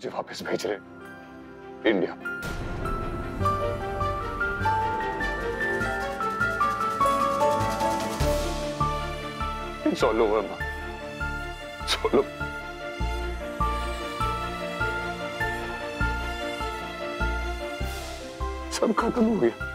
मुझे वापस भेज रहे इंडिया। सोलो वर्मा सोलो सब खत्म हो गया।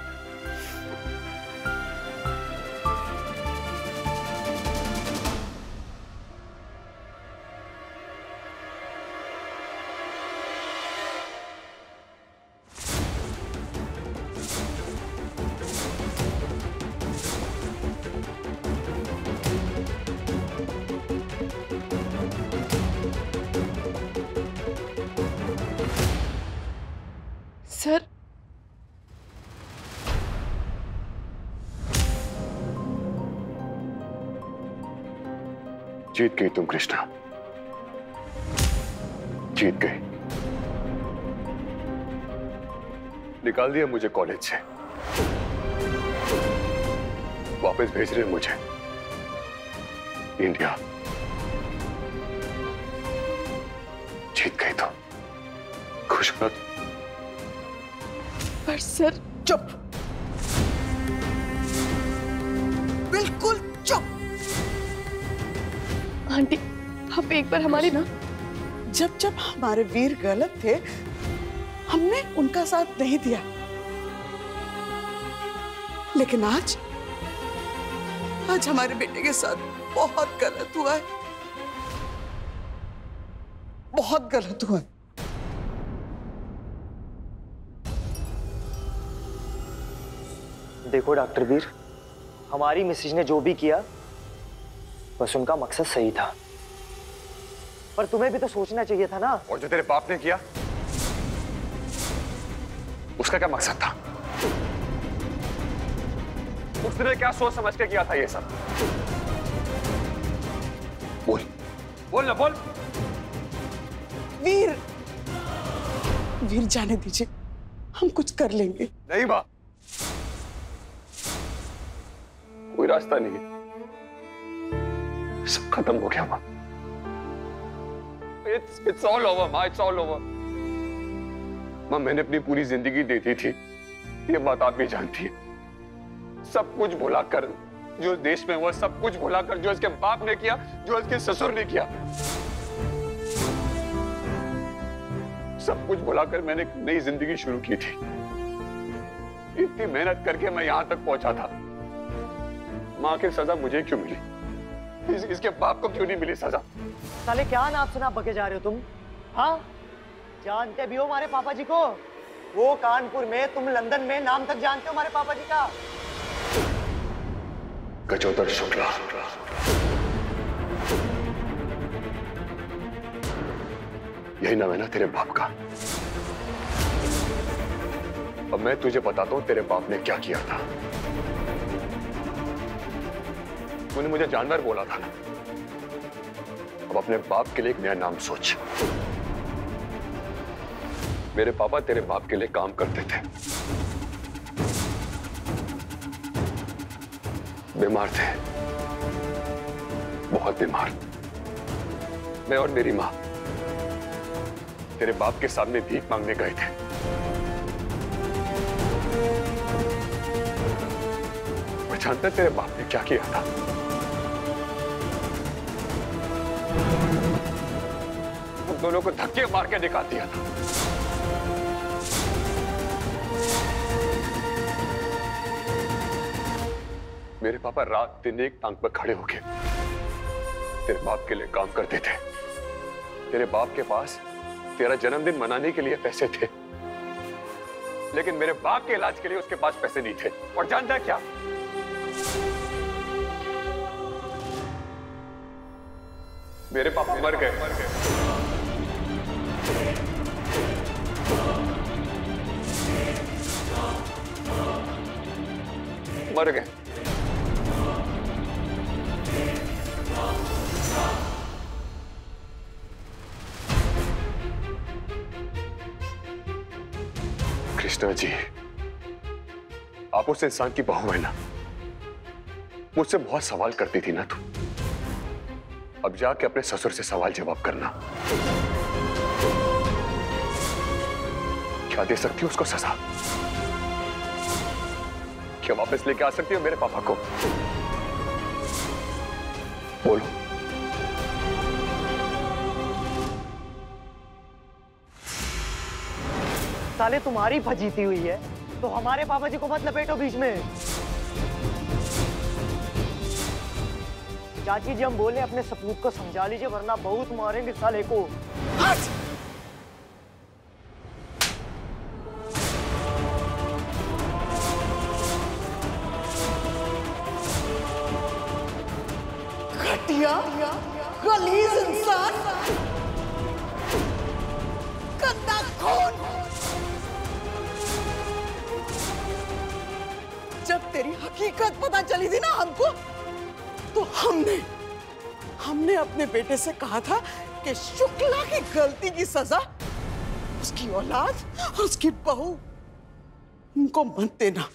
जीत गई तुम, कृष्णा। जीत गई। निकाल दिया मुझे कॉलेज से। वापस भेज रहे मुझे। इंडिया। जीत गई तो खुश तुम? पर सर, चुप। बिल्कुल चुप। आंटी आप एक बार हमारी ना जब जब हमारे वीर गलत थे हमने उनका साथ नहीं दिया। लेकिन आज आज हमारे बेटे के साथ बहुत गलत हुआ है। बहुत गलत हुआ है। देखो डॉक्टर वीर हमारी मिसेज ने जो भी किया बस उनका मकसद सही था। पर तुम्हें भी तो सोचना चाहिए था ना। और जो तेरे बाप ने किया उसका क्या मकसद था? उसने क्या सोच समझ के किया था ये सब? बोल। बोल ना बोल। वीर वीर जाने दीजिए। हम कुछ कर लेंगे। नहीं माँ कोई रास्ता नहीं सब खत्म हो गया माँ इट्स इट्स ऑल ओवर माँ इट्स ऑल ओवर माँ मैंने अपनी पूरी ज़िंदगी दे दी थी ये बात आप भी जानती है सब कुछ भुलाकर जो देश में हुआ सब कुछ भुलाकर जो इसके बाप ने किया जो इसके ससुर ने किया सब कुछ भुलाकर मैंने एक नई ज़िंदगी शुरू की थी इतनी मेहनत करके मैं यहाँ तक पहुँचा था माँ की सजा मुझे क्यों मिली इस, इसके बाप को क्यों नहीं मिली सजा? साले क्या नाम सुना बके जा रहे हो तुम? हाँ? जानते भी हो हमारे पापा जी को? वो कानपुर में तुम लंदन में नाम तक जानते हो हमारे पापा जी का? गजोदर शुक्ला। यही नाम है ना तेरे बाप का। अब मैं तुझे बताता हूँ तेरे बाप ने क्या किया था। तूने मुझे जानवर बोला था। ना अब अपने बाप के लिए एक नया नाम सोच। मेरे पापा तेरे बाप के लिए काम करते थे। बीमार थे। बहुत बीमार। मैं और मेरी माँ तेरे बाप के सामने भीख मांगने गए थे। मैं जानता तेरे बाप ने क्या किया था। हम दोनों को धक्के मार के दिखा दिया था। मेरे पापा रात दिन एक टांग पर खड़े होके तेरे बाप के लिए काम करते थे। तेरे बाप के पास तेरा जन्मदिन मनाने के लिए पैसे थे। लेकिन मेरे बाप के इलाज के लिए उसके पास पैसे नहीं थे। और जानता क्या? मेरे पापा मर गए मर गए। मर गए कृष्णा जी आप उस इंसान की बहू है ना मुझसे बहुत सवाल करती थी ना तू अब जाके अपने ससुर से सवाल जवाब करना क्या दे सकती हो उसको सजा? क्या वापस लेके आ सकती हो मेरे पापा को? बोलो। साले तुम्हारी फजीती हुई है तो हमारे पापा जी को मत लपेटो बीच में। चाची जी हम बोले अपने सपूत को समझा लीजिए वरना बहुत मारेंगे साले को। हट! पता थी ना हमको तो हमने हमने अपने बेटे से कहा था कि शुक्ला की गलती की सजा, उसकी औलाद और उसकी बहू उनको मत देना।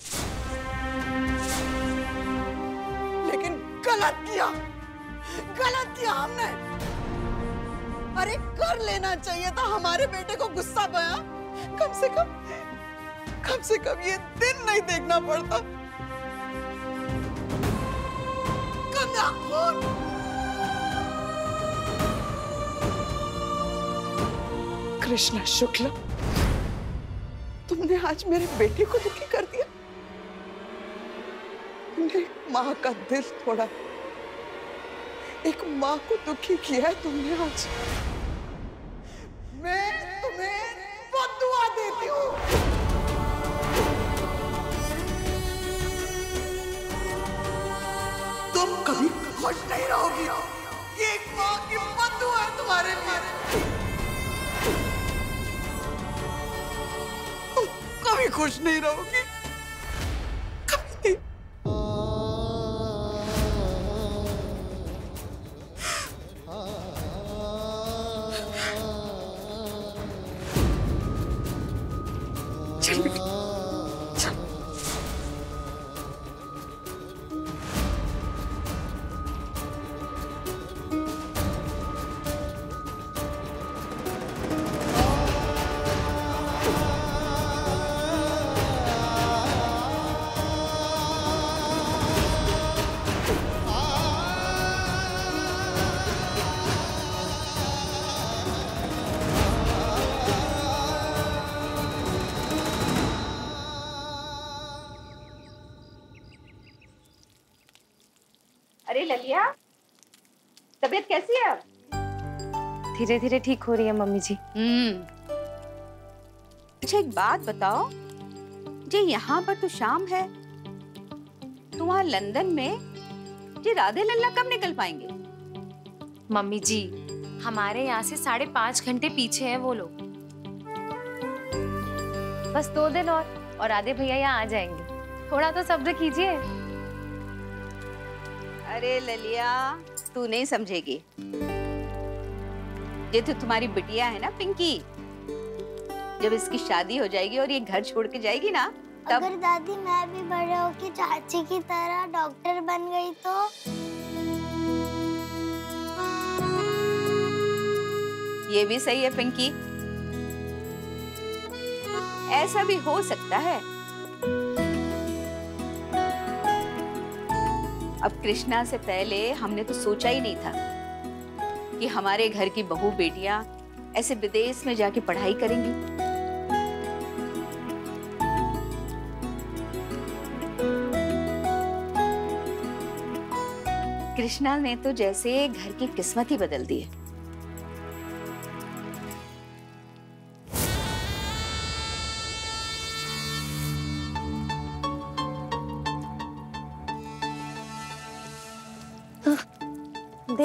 लेकिन गलत किया गलत किया हमने। अरे कर लेना चाहिए था, हमारे बेटे को गुस्सा पाया कम से कम कम से कम ये दिन नहीं देखना पड़ता। कृष्णा शुक्ला, तुमने आज मेरे बेटे को दुखी कर दिया। तुमने माँ का दिल थोड़ा एक माँ को दुखी किया है तुमने आज। खुश नहीं रहोगी। कैसी है अब धीरे धीरे ठीक हो रही है मम्मी जी। हम्म। अच्छा एक बात बताओ। जे यहाँ पर तो शाम है। तो वहाँ लंदन में जे राधे लल्ला कब निकल पाएँगे? मम्मी जी हमारे यहाँ से साढ़े पाँच घंटे पीछे हैं वो लोग। बस दो दिन और और आधे भैया यहाँ आ जाएँगे। थोड़ा तो सब्र कीजिए। अरे ललिया तू नहीं समझेगी। ये तो तुम्हारी बिटिया है ना पिंकी? जब इसकी शादी हो जाएगी और ये घर छोड़ के जाएगी ना तब अगर दादी मैं भी बड़े होके चाची की तरह डॉक्टर बन गई तो? ये भी सही है पिंकी। ऐसा भी हो सकता है। अब कृष्णा से पहले हमने तो सोचा ही नहीं था कि हमारे घर की बहू बेटियाँ ऐसे विदेश में जाके पढ़ाई करेंगी। कृष्णा ने तो जैसे घर की किस्मत ही बदल दी है।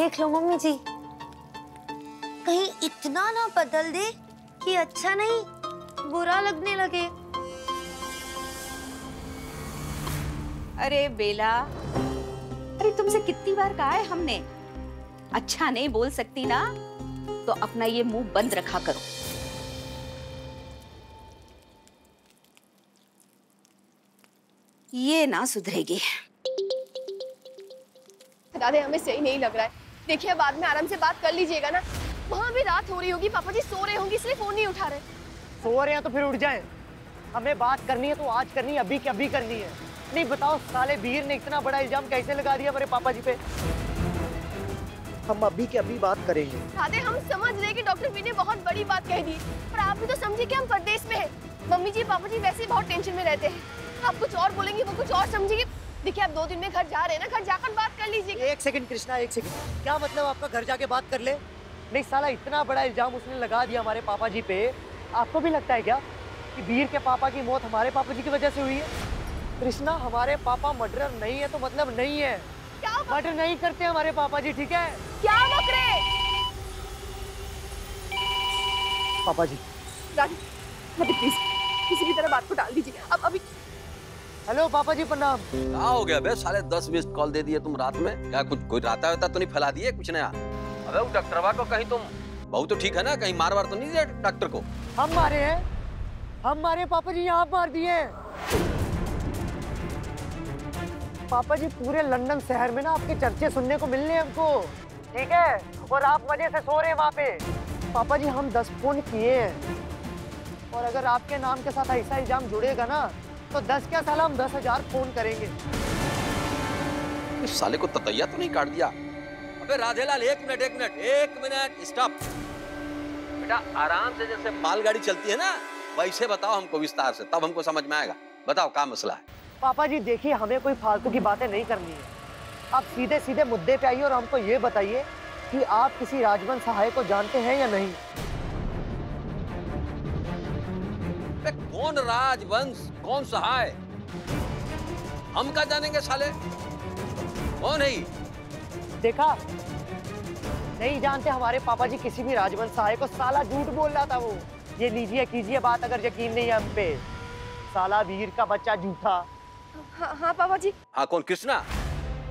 देख लो मम्मी जी। कहीं इतना ना बदल दे कि अच्छा नहीं बुरा लगने लगे। अरे बेला अरे तुमसे कितनी बार कहा है हमने? अच्छा नहीं बोल सकती ना तो अपना ये मुँह बंद रखा करो। ये ना सुधरेगी। राधे हमें सही नहीं लग रहा है। देखिए बाद में आराम से बात कर लीजिएगा ना। वहाँ भी रात हो रही होगी पापा जी सो रहे होंगे इसलिए फ़ोन नहीं उठा रहे। सो रहे हैं तो फिर उठ जाए। हमें बात करनी है तो आज करनी है अभी के अभी करनी है। नहीं बताओ साले वीर ने इतना बड़ा इल्ज़ाम कैसे लगा दिया मेरे पापा जी पे? हम अभी के अभी बात करेंगे। राधे हम समझ रहे कि डॉक्टर वी ने बहुत बड़ी बात कह दी पर आप भी तो समझे कि हम परदेश में हैं। मम्मी जी पापा जी वैसे ही बहुत टेंशन में रहते हैं। आप कुछ और बोलेंगे वो कुछ और समझेंगे। देखिए आप दो दिन में घर जा रहे हैं ना घर जाकर बात कर लीजिए एक सेकंड कृष्णा एक सेकंड। क्या मतलब आपका घर जाके बात कर ले? नहीं साला इतना बड़ा इल्ज़ाम उसने लगा दिया हमारे पापा जी पे। आपको भी लगता है क्या कि वीर के पापा की मौत हमारे पापा जी की वजह से हुई है? कृष्णा हमारे पापा मर्डरर नहीं है तो मतलब नहीं है। क्या मर्डर नहीं करते हमारे पापा जी ठीक है? क्या बक रहे पापा जी। राधे प्लीज़ किसी भी तरह बात को टाल दीजिए। अब अभी हेलो पापा जी प्रणाम। क्या हो गया बे? साले दस मिस कॉल दे दिए तुम रात में। क्या कुछ कोई राता वाता तो नहीं फैला दिए? कुछ नया? अबे वो डॉक्टरवा को कहीं तुम बहुत तो ठीक है ना? कहीं मार वार तो नहीं दिया डॉक्टर को? हम मारे हैं। हम मारे पापा जी यहाँ मार दिए पापा जी पूरे लंदन शहर में ना आपके चर्चे सुनने को मिलने हमको। ठीक है? और आप मज़े से सो रहे हैं वहाँ पे। पापा जी हम दस फ़ोन किए हैं। और अगर आपके नाम के साथ ऐसा इल्ज़ाम जुड़ेगा ना तो दस क्या साल हम दस हज़ार फ़ोन करेंगे? इस साले को ततैया तो नहीं काट दिया? अबे राधेलाल एक मिनट एक मिनट एक मिनट स्टॉप बेटा आराम से जैसे मालगाड़ी चलती है ना वैसे बताओ हमको विस्तार से तब हमको समझ में आएगा। बताओ क्या मसला है? पापा जी देखिए हमें कोई फालतू की बातें नहीं करनी है। आप सीधे सीधे मुद्दे पे आइए और हमको ये बताइए कि आप किसी राजवंश सहाय को जानते हैं या नहीं? अबे कौन राजवंश कौन सहाय? हम क्या जानेंगे साले? कौन है देखा? नहीं जानते हमारे पापा जी किसी भी राजवंश सहाय को साला झूठ बोल रहा था वो। ये लीजिए कीजिए बात अगर यकीन नहीं है हम पे। साला वीर का बच्चा झूठा। हाँ हाँ पापा जी हाँ कौन कृष्णा?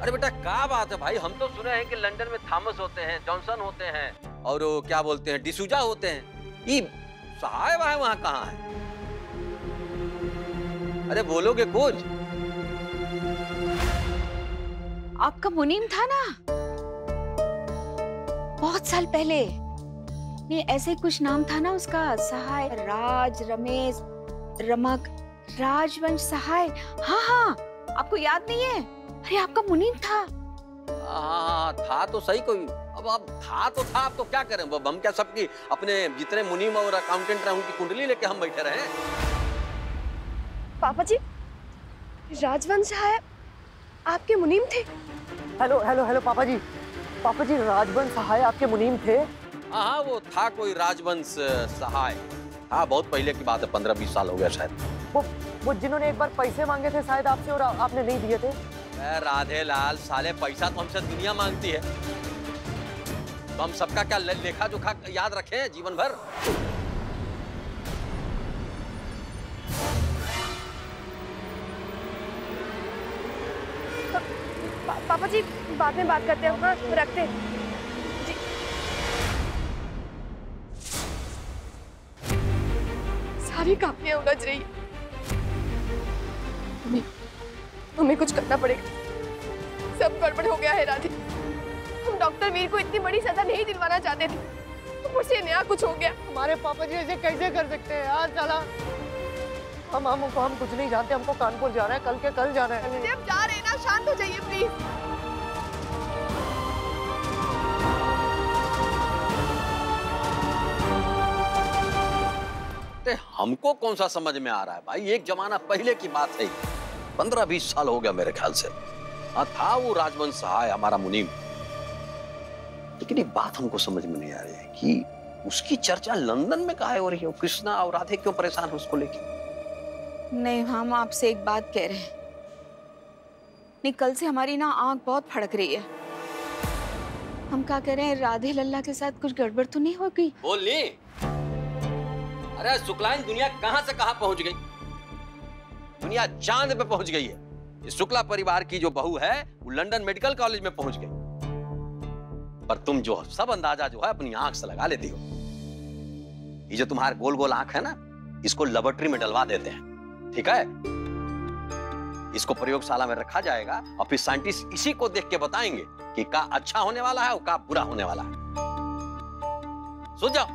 अरे बेटा क्या बात है भाई? हम तो सुने हैं कि लंदन में थॉमस होते हैं जॉनसन होते हैं और वो क्या बोलते हैं डिसूजा होते हैं। ये सहाय वहाँ वहाँ कहाँ है? अरे बोलोगे कुछ? आपका मुनीम था ना? बहुत साल पहले। नहीं ऐसे कुछ नाम था ना उसका सहाय राज रमेश रमक राजवंश सहाय। हाँ हाँ आपको याद नहीं है? अरे आपका मुनीम था। हाँ था तो सही कोई। अब अब था तो था अब तो क्या करें? अब हम क्या सबकी अपने जितने मुनीम और अकाउंटेंट रहे उनकी कुंडली लेके हम बैठे रहे पापा जी राजवंश है आपके मुनीम थे। हेलो हेलो हेलो पापा जी। पापा जी राजवंश सहाय आपके मुनीम थे। हाँ हाँ वो था कोई राजवंश सहाय। हाँ बहुत पहले की बात है पंद्रह बीस साल हो गया शायद। वो वो जिन्होंने एक बार पैसे मांगे थे शायद आपसे और आपने नहीं दिए थे? राधे लाल साले पैसा तो हमसे दुनिया मांगती है। तो हम सबका क्या लेखा जोखा याद रखें जीवन भर पा, पापा जी बाद में बात करते हैं हाँ रखते हैं। सारी कापियाँ उलझ रही हैं। हमें हमें कुछ करना पड़ेगा। सब गड़बड़ हो गया है राधे। हम डॉक्टर वीर को इतनी बड़ी सजा नहीं दिलवाना चाहते थे। तो मुझसे नया कुछ हो गया। हमारे पापा जी ऐसे कैसे कर सकते हैं यार चला हम हम हम कुछ नहीं जानते हमको कानपुर जाना है कल के कल जाना है। शांत हो जाइए प्लीज़ ते हमको कौन सा समझ में आ रहा है भाई? एक जमाना पहले की बात है। पंद्रह बीस साल हो गया मेरे ख्याल से। हाँ था वो राजवंश सहाय हमारा मुनीम। लेकिन एक बात हमको समझ में नहीं आ रही है कि उसकी चर्चा लंदन में काहे हो रही है? कृष्णा और राधे क्यों परेशान है उसको लेके? नहीं हम आपसे एक बात कह रहे हैं। नहीं कल से हमारी ना आँख बहुत फड़क रही है। हम क्या कह रहे हैं राधे लल्ला के साथ कुछ गड़बड़ तो नहीं हो गई बोल अरे शुक्लाइन दुनिया कहाँ से कहाँ पहुँच गई? दुनिया चाँद पे पहुँच गई है। ये शुक्ला परिवार की जो बहू है, वो लंदन मेडिकल कॉलेज में पहुँच गई। पर तुम जो सब अंदाज़ा जो है, अपनी आँख से लगा लेती हो। ये जो तुम्हारे गोल गोल आँख है ना, इसको लेबोरेटरी में डलवा देते हैं। ठीक है? इसको प्रयोगशाला में रखा जाएगा और फिर साइंटिस्ट इसी को देख के बताएँगे कि का अच्छा होने वाला है और का बुरा होने वाला है। सो जाओ।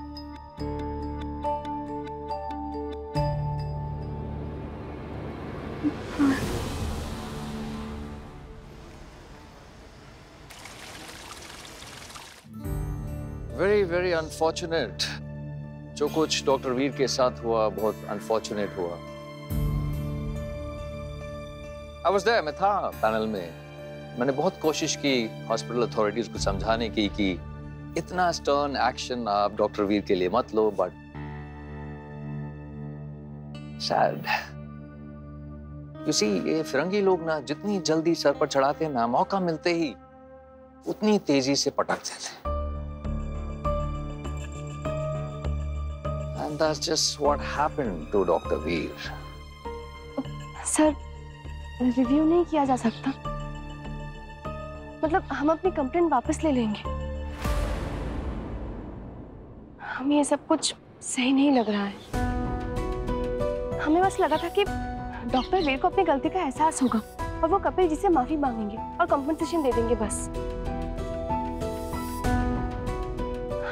वेरी वेरी अनफॉर्चुनेट जो कुछ डॉक्टर वीर के साथ हुआ, बहुत अनफॉर्चुनेट हुआ। आई वाज देयर मैं था पैनल में मैंने बहुत कोशिश की हॉस्पिटल अथॉरिटीज को समझाने की कि इतना स्टर्न एक्शन आप डॉक्टर वीर के लिए मत लो बट सैड यू सी ये फिरंगी लोग ना जितनी जल्दी सर पर चढ़ाते, ना मौका मिलते ही उतनी तेज़ी से पटक देते And that's just what happened to Dr. Veer. Sir review नहीं किया जा सकता। मतलब हम अपनी कंप्लेंट वापस ले लेंगे। हमें ये सब कुछ सही नहीं लग रहा है। हमें बस लगा था कि डॉक्टर वीर को अपनी गलती का एहसास होगा और वो कपिल जी से माफ़ी मांगेंगे और कंपनसेशन दे देंगे बस।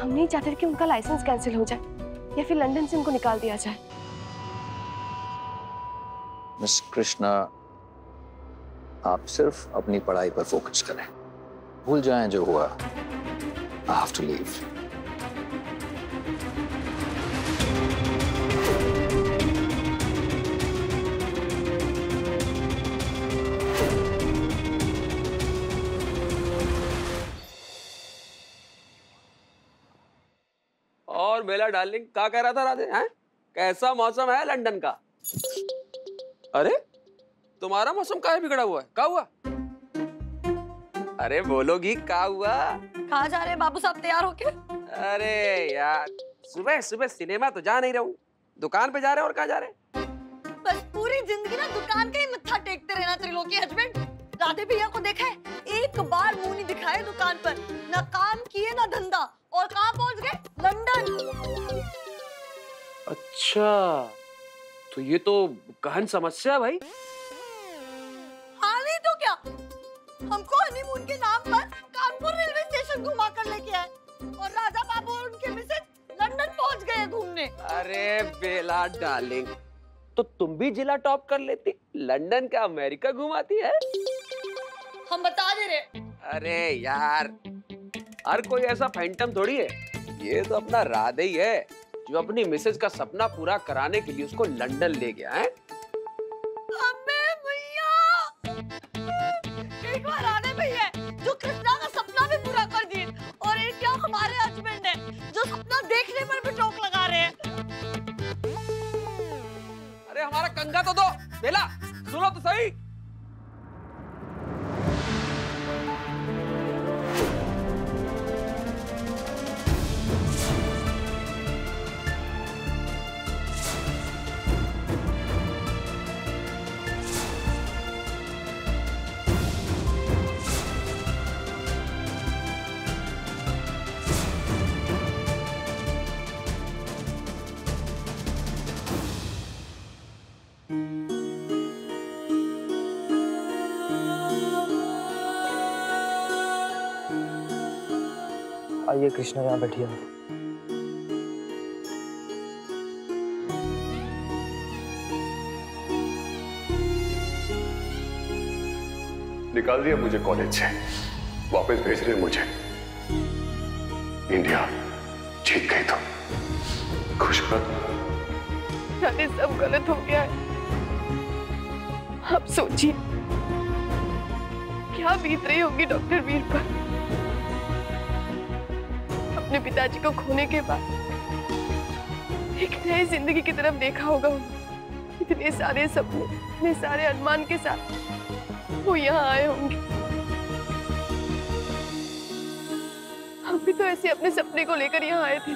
हम नहीं चाहते कि उनका लाइसेंस कैंसिल हो जाए या फिर लंदन से उनको निकाल दिया जाए। मिस कृष्णा आप सिर्फ़ अपनी पढ़ाई पर फोकस करें। भूल जाएँ जो हुआ। आई हैव टू लीव और बेला डार्लिंग क्या कह रहा था राधे, हैं? कैसा मौसम है लंदन का? अरे तुम्हारा मौसम काहे बिगड़ा हुआ है? क्या हुआ? अरे बोलोगी क्या हुआ? कहा जा रहे हैं बाबू साहब तैयार होके? अरे यार सुबह सुबह सिनेमा तो जा नहीं रहूँ दुकान पे जा रहे हैं और कहा जा रहे हैं? बस पूरी ज़िंदगी ना दुकान का ही मत्था टेकते रहना त्रिलोकी हस्बैंड। राधे भैया को देखा है? एक बार मुँह नहीं दिखाए दुकान पर। ना काम किए ना धंधा। और कहा पहुँच गए? लंदन। अच्छा तो ये तो गहन समस्या है भाई। हमको हनीमून के नाम पर कानपुर रेलवे स्टेशन घुमा कर लेके आए। और राजा बाबू और उनके मिसेज लंदन पहुँच गए घूमने। अरे बेला डार्लिंग तो तुम भी जिला टॉप कर लेती लंदन का अमेरिका घुमाती है? हम बता दे रहे। अरे यार हर कोई ऐसा फैंटम थोड़ी है। ये तो अपना राधे ही है जो अपनी मिसेज का सपना पूरा कराने के लिए उसको लंदन ले गया है। सपना देखने पर भी टोक लगा रहे हैं। अरे हमारा कंगा तो दो। बेला, सुनो तो सही। आइए कृष्णा यहाँ बैठिए निकाल दिया मुझे कॉलेज से। वापस भेज रहे मुझे। इंडिया जीत गई तो खुश कर सब गलत हो गया है। आप सोचिए क्या बीत रही होगी डॉक्टर वीर पर? अपने पिताजी को खोने के बाद एक नई ज़िंदगी की तरफ़ देखा होगा इतने सारे सपने, इतने सारे अरमान के साथ वो यहाँ आए होंगे। हम भी तो ऐसे अपने सपने को लेकर यहाँ आए थे।